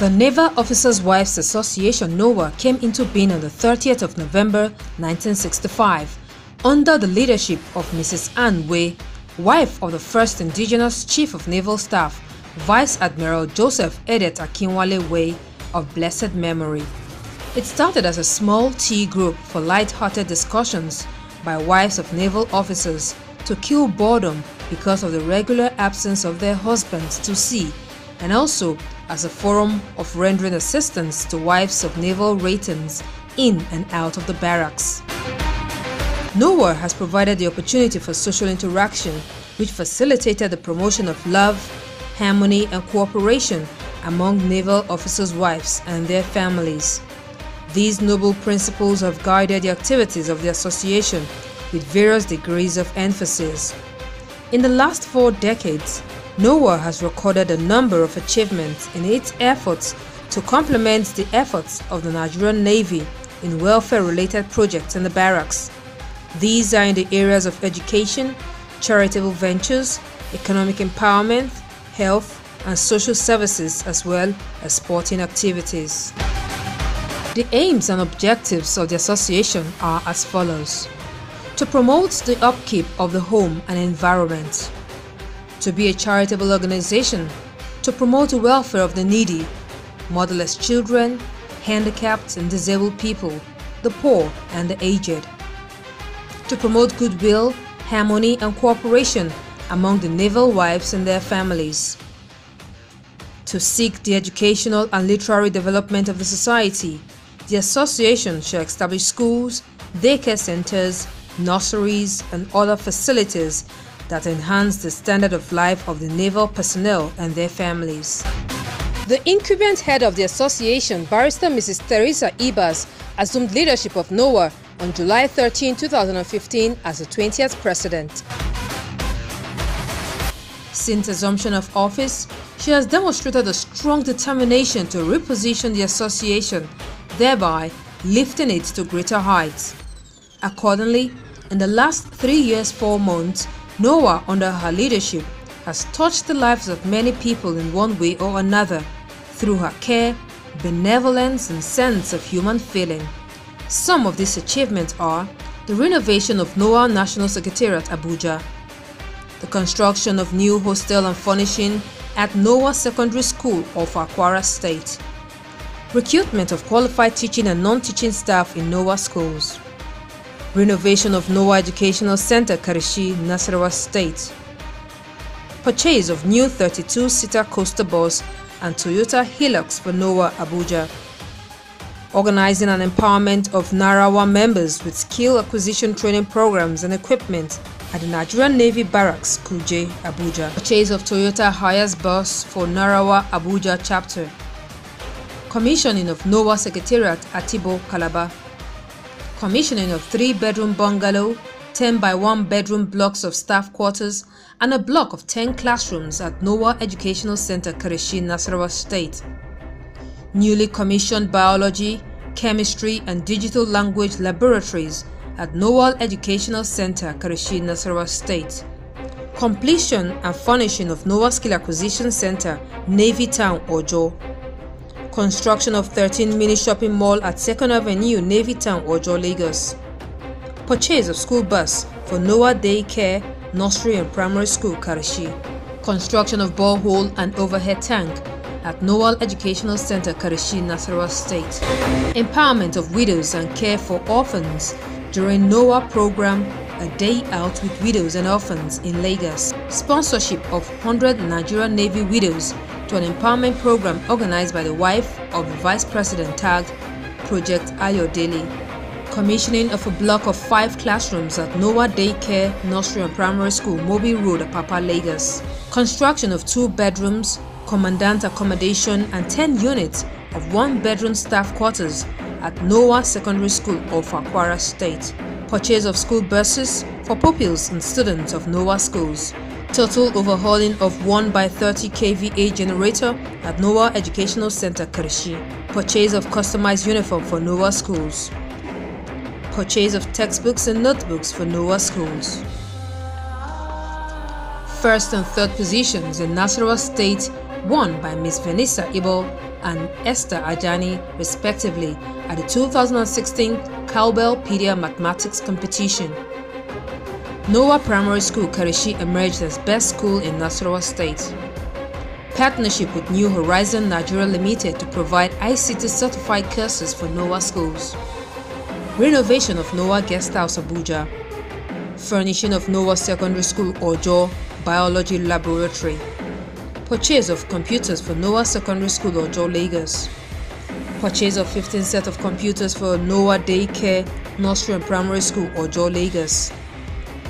The Naval Officers' Wives Association NOWA came into being on the 30th of November 1965 under the leadership of Mrs. Anne Wey, wife of the first indigenous Chief of Naval Staff, Vice Admiral Joseph Edet Akinwale Wey of blessed memory. It started as a small tea group for light-hearted discussions by wives of naval officers to kill boredom because of the regular absence of their husbands to sea and also as a forum of rendering assistance to wives of naval ratings in and out of the barracks. NOWA has provided the opportunity for social interaction which facilitated the promotion of love, harmony and cooperation among naval officers' wives and their families. These noble principles have guided the activities of the association with various degrees of emphasis. In the last four decades, NOWA has recorded a number of achievements in its efforts to complement the efforts of the Nigerian Navy in welfare-related projects in the barracks. These are in the areas of education, charitable ventures, economic empowerment, health, and social services as well as sporting activities. The aims and objectives of the association are as follows. To promote the upkeep of the home and environment, to be a charitable organization to promote the welfare of the needy, motherless children, handicapped and disabled people, the poor and the aged. To promote goodwill, harmony and cooperation among the naval wives and their families. To seek the educational and literary development of the society, the association shall establish schools, daycare centers, nurseries and other facilities that enhance the standard of life of the naval personnel and their families. The incumbent head of the association, Barrister Mrs. Teresa Ibas, assumed leadership of NOWA on July 13, 2015 as the 20th president. Since assumption of office, she has demonstrated a strong determination to reposition the association, thereby lifting it to greater heights. Accordingly, in the last three years, four months, NOWA, under her leadership, has touched the lives of many people in one way or another through her care, benevolence, and sense of human feeling. Some of these achievements are the renovation of NOWA National Secretariat Abuja, the construction of new hostel and furnishing at NOWA Secondary School of Akwara State, recruitment of qualified teaching and non-teaching staff in NOWA schools, renovation of NOWA Educational Center Karishi, Nasarawa State, purchase of new 32-seater coaster bus and Toyota Hilux for NOWA Abuja, organizing an empowerment of Narawa members with skill acquisition training programs and equipment at the Nigerian Navy Barracks, Kuje, Abuja. Purchase of Toyota Hiace bus for Narawa Abuja chapter. Commissioning of NOWA Secretariat Atimbo, Calabar commissioning of three-bedroom bungalow, 10 by 1 bedroom blocks of staff quarters, and a block of 10 classrooms at NOWA Educational Center, Karishi, Nasarawa State. Newly commissioned biology, chemistry, and digital language laboratories at NOWA Educational Center, Karishi, Nasarawa State. Completion and furnishing of NOWA Skill Acquisition Center, Navy Town, Ojo. Construction of 13 mini shopping mall at 2nd Avenue, Navy Town, Ojo, Lagos. Purchase of school bus for NOWA Daycare, Nursery and Primary School, Karishi. Construction of borehole and overhead tank at NOWA Educational Center, Karishi, Nasarawa State. Empowerment of widows and care for orphans during NOWA program A Day Out with Widows and Orphans in Lagos. Sponsorship of 100 Nigerian Navy widows to an empowerment program organized by the wife of Vice President tagged Project Ayodele. Commissioning of a block of five classrooms at NOWA Daycare Nursery and Primary School, Mobi Road, Apapa, Lagos. Construction of two bedrooms, commandant accommodation and 10 units of one-bedroom staff quarters at NOWA Secondary School of Akwara State. Purchase of school buses for pupils and students of NOWA schools total overhauling of 1 by 30 kVA generator at NOWA Educational Center Karishi, purchase of customized uniform for NOWA schools, purchase of textbooks and notebooks for NOWA schools. First and third positions in Nasarawa State won by Ms. Vanessa Ibo and Esther Ajani, respectively, at the 2016 Cowbellpedia Mathematics competition. NOWA Primary School Karishi emerged as best school in Nasarawa State. Partnership with New Horizon Nigeria Limited to provide ICT certified courses for NOWA schools. Renovation of NOWA Guest House Abuja. Furnishing of NOWA Secondary School Ojo Biology Laboratory. Purchase of computers for NOWA Secondary School Ojo Lagos. Purchase of 15 set of computers for NOWA Daycare Nursery and Primary School Ojo Lagos.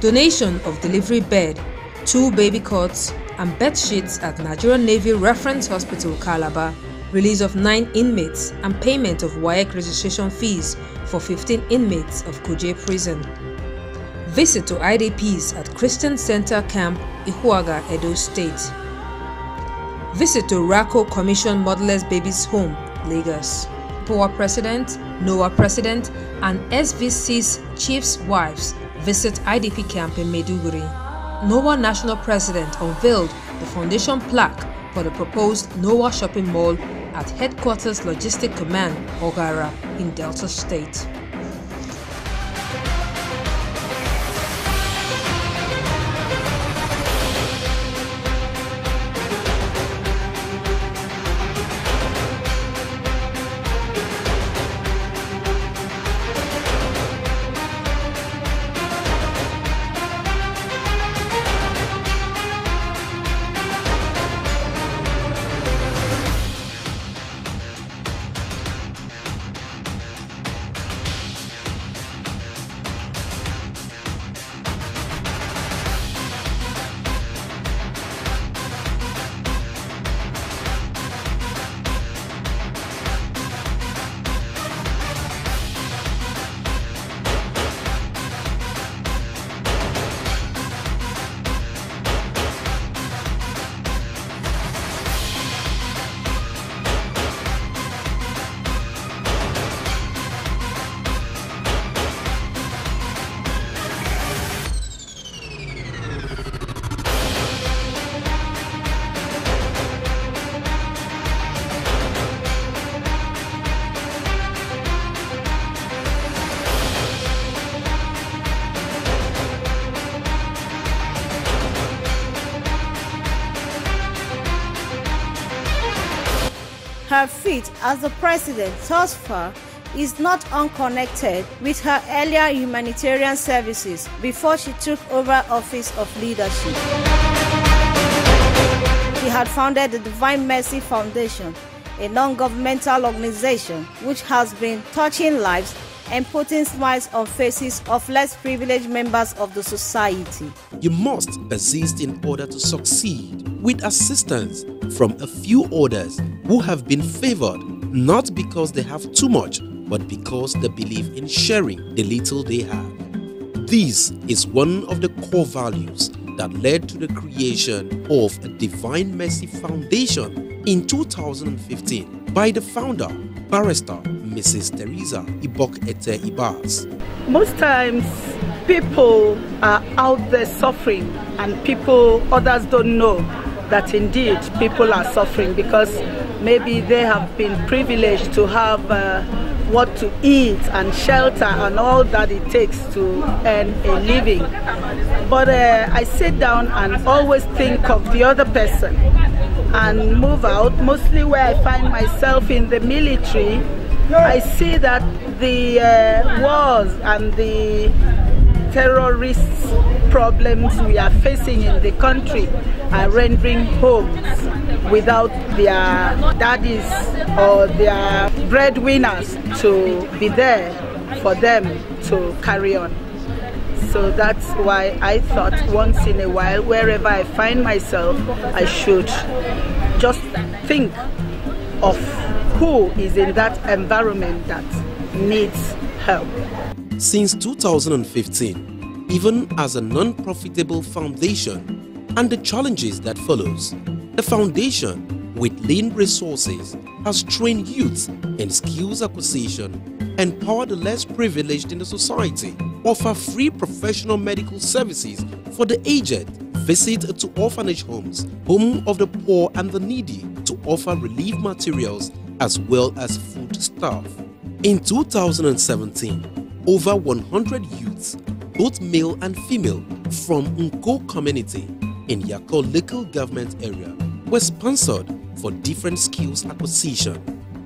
Donation of delivery bed, two baby cots, and bed sheets at Nigerian Navy Reference Hospital Calabar, release of 9 inmates, and payment of WAEC registration fees for 15 inmates of Kuje Prison. Visit to IDPs at Christian Center Camp, Ihuaga, Edo State. Visit to RACO Commission Motherless Babies Home, Lagos. POWA President, NOWA President, and SVC's chief's wives visit IDP camp in Maiduguri. NOWA National President unveiled the foundation plaque for the proposed NOWA shopping mall at Headquarters Logistic Command, Oghara, in Delta State. As the president thus far is not unconnected with her earlier humanitarian services before she took over office of leadership. She had founded the Divine Mercy Foundation, a non-governmental organization which has been touching lives and putting smiles on faces of less privileged members of the society. You must persist in order to succeed with assistance from a few others who have been favored not because they have too much, but because they believe in sharing the little they have. This is one of the core values that led to the creation of a Divine Mercy Foundation in 2015 by the founder, Barrister Mrs. Teresa Ibok Ete Ibas. Most times people are out there suffering and people, others don't know that indeed people are suffering because maybe they have been privileged to have uh, what to eat and shelter and all that it takes to earn a living. But uh, I sit down and always think of the other person and move out, mostly where I find myself in the military. I see that the uh, wars and the terrorist problems we are facing in the country are rendering homes without their daddies or their breadwinners to be there for them to carry on. So that's why I thought once in a while, wherever I find myself, I should just think of who is in that environment that needs help. Since 2015, even as a non-profitable foundation and the challenges that follows, the foundation with lean resources has trained youth in skills acquisition, empower the less privileged in the society, offer free professional medical services for the aged, visit to orphanage homes, home of the poor and the needy to offer relief materials as well as food staff. In 2017, over 100 youths, both male and female, from Nko community in Yakurr local government area were sponsored for different skills acquisition.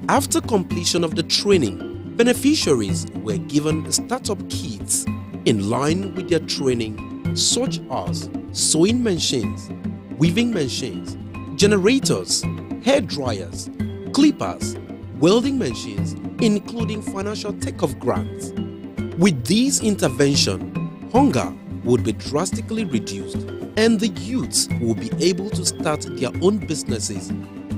After completion of the training, beneficiaries were given startup kits in line with their training such as sewing machines, weaving machines, generators, hair dryers, clippers, welding machines, including financial takeoff grants. With this intervention, hunger would be drastically reduced and the youths will be able to start their own businesses.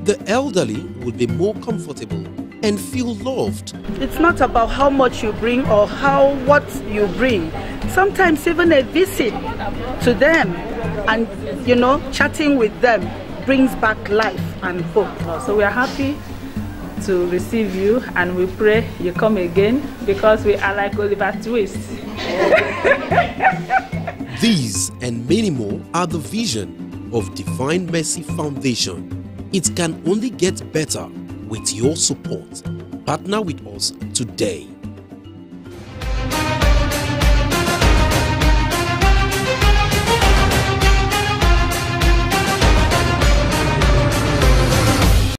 The elderly will be more comfortable and feel loved. It's not about how much you bring or how what you bring. Sometimes even a visit to them and you know chatting with them brings back life and hope. So we are happy to receive you and we pray you come again because we are like Oliver Twist. These and many more are the vision of Divine Mercy Foundation. It can only get better with your support. Partner with us today.